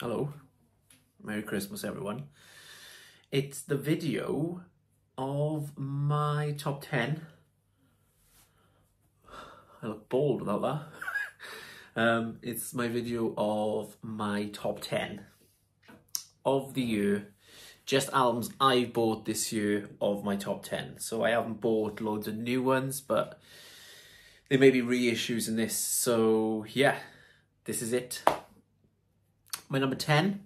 Hello. Merry Christmas, everyone. It's the video of my top 10. I look bold without that. um, it's my video of my top 10 of the year. Just albums I've bought this year of my top 10. So I haven't bought loads of new ones, but there may be reissues in this. So yeah, this is it. My number 10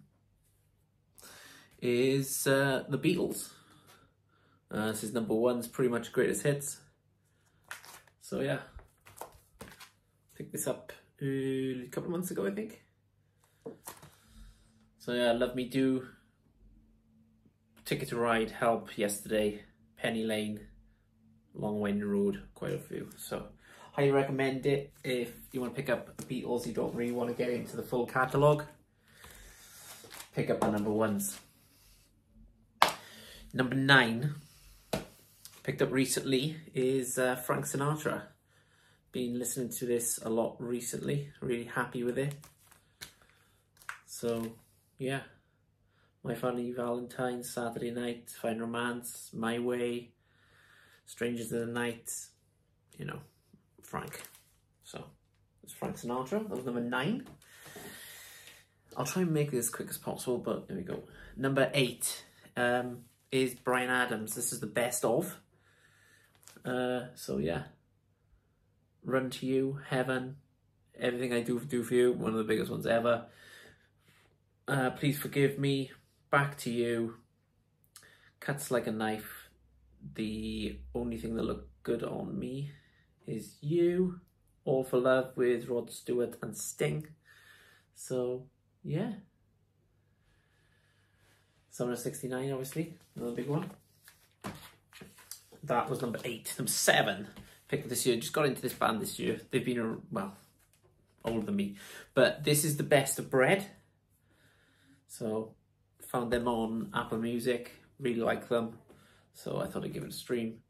is uh, The Beatles. Uh, this is number one's pretty much greatest hits. So yeah, picked this up uh, a couple of months ago, I think. So yeah, Love Me Do, Ticket to Ride, Help, Yesterday, Penny Lane, Long Winding Road, quite a few. So highly recommend it if you want to pick up Beatles, you don't really want to get into the full catalogue pick up the number ones. Number nine, picked up recently, is uh, Frank Sinatra. Been listening to this a lot recently, really happy with it. So, yeah. My Funny Valentine, Saturday Night, Fine Romance, My Way, Strangers in the Night, you know, Frank. So, it's Frank Sinatra. That was number nine. I'll try and make it as quick as possible, but there we go. Number eight um, is Bryan Adams. This is the best of. Uh, so yeah, Run to You, Heaven, Everything I Do Do For You, one of the biggest ones ever. Uh, Please Forgive Me, Back to You, Cuts Like a Knife, The Only Thing That Looked Good on Me is You, All for Love with Rod Stewart and Sting. So yeah. Summer 69, obviously, another big one. That was number eight. Number seven, picked this year, just got into this band this year. They've been, a, well, older than me. But this is the best of bread. So, found them on Apple Music, really like them. So I thought I'd give it a stream.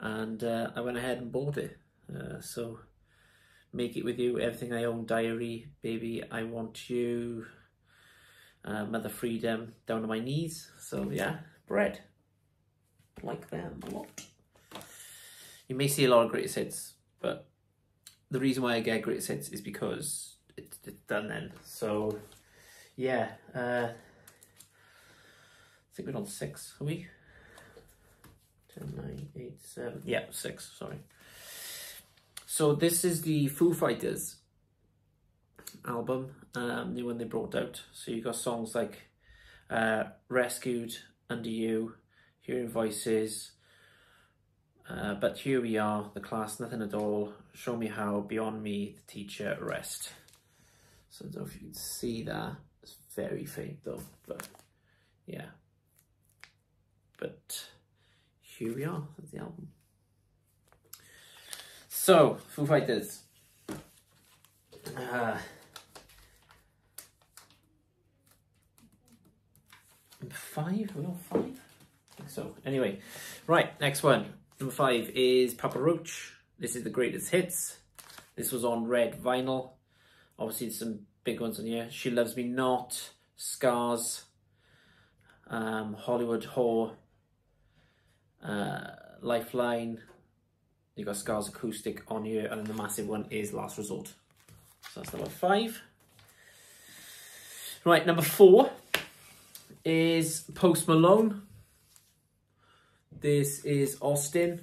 And uh, I went ahead and bought it. Uh, so Make It With You, Everything I Own, Diary, Baby, I Want You, uh, Mother Freedom, Down on My Knees. So yeah, bread. Like them a lot. You may see a lot of greatest hits, but the reason why I get greatest hits is because it's, it's done then. So yeah, uh, I think we're on six, are we? 10, 9, 8, 7, yeah, six, sorry. So this is the Foo Fighters album, um, the one they brought out. So you got songs like uh, Rescued, Under You, Hearing Voices, uh, But Here We Are, The Glass, Nothing at All, Show Me How, Beyond Me, The Teacher, Rest. So I don't know if you can see that. It's very faint though, but yeah. But here we are, that's the album. So, Foo Fighters. Uh, five? Are we on five? so. Anyway, right, next one. Number five is Papa Roach. This is the greatest hits. This was on red vinyl. Obviously, some big ones on here. She Loves Me Not, Scars, um, Hollywood Whore, uh, Lifeline, you got Scars Acoustic on here, and then the massive one is Last Resort. So that's number five. Right, number four is Post Malone. This is Austin.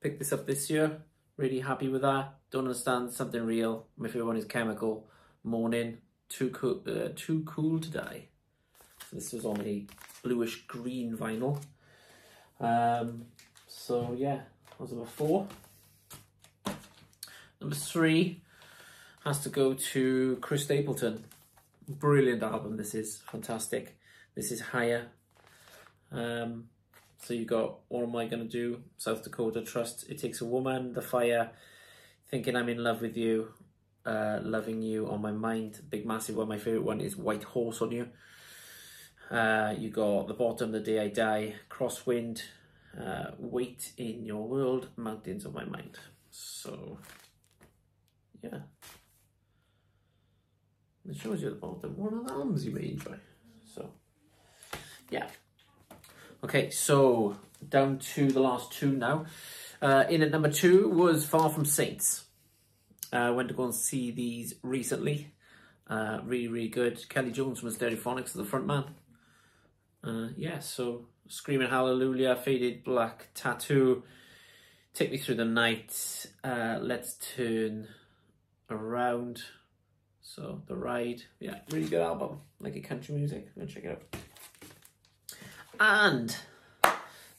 Picked this up this year. Really happy with that. Don't understand something real. My favorite one is Chemical. Mourning. Too cool. Uh, too cool to die. So this was on a bluish green vinyl. Um, so yeah, was number four. Number three has to go to Chris Stapleton. Brilliant album, this is fantastic. This is Higher. Um, so you got What Am I Gonna Do? South Dakota Trust. It Takes a Woman, The Fire, Thinking I'm in Love with You, uh, Loving You on My Mind. Big massive one. My favorite one is White Horse on You. Uh, you got The Bottom, The Day I Die, Crosswind, uh, Weight in Your World, Mountains of My Mind. So, yeah. It shows you the bottom one of the albums you may enjoy. So, yeah. Okay, so down to the last two now. Uh, in at number two was Far From Saints. I uh, went to go and see these recently. Uh, really, really good. Kelly Jones from Stereophonics, the front man. Uh, yeah, so Screaming Hallelujah, Faded Black Tattoo, Take Me Through the Night, uh, Let's Turn Around. So The Ride, yeah, really good album. Like a country music, go check it out. And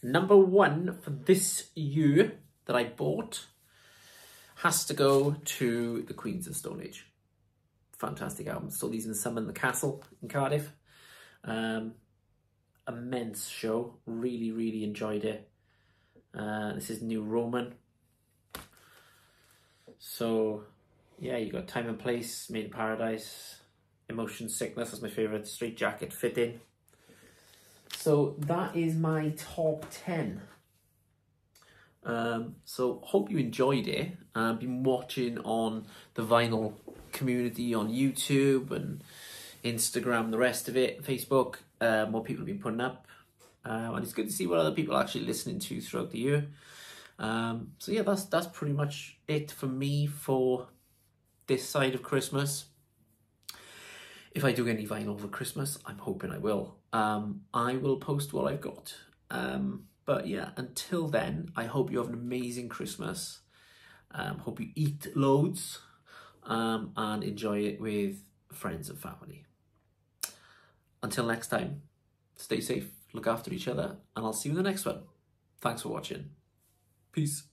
number one for this year that I bought has to go to the Queens of Stone Age. Fantastic album. Saw these in Summon the Castle in Cardiff. Um, immense show. Really, really enjoyed it. Uh, this is New Roman. So, yeah, you got Time and Place, Made in Paradise, Emotion Sickness, that's my favourite, Straight Jacket, Fitting. So that is my top 10 um, so hope you enjoyed it. I've been watching on the vinyl community on YouTube and Instagram, the rest of it, Facebook. Uh, more people have been putting up, uh, and it's good to see what other people are actually listening to throughout the year. Um, so yeah, that's that's pretty much it for me for this side of Christmas. If I do get any vinyl for Christmas, I'm hoping I will. Um, I will post what I've got. Um, but yeah, until then, I hope you have an amazing Christmas. Um, hope you eat loads um, and enjoy it with friends and family. Until next time, stay safe, look after each other, and I'll see you in the next one. Thanks for watching. Peace.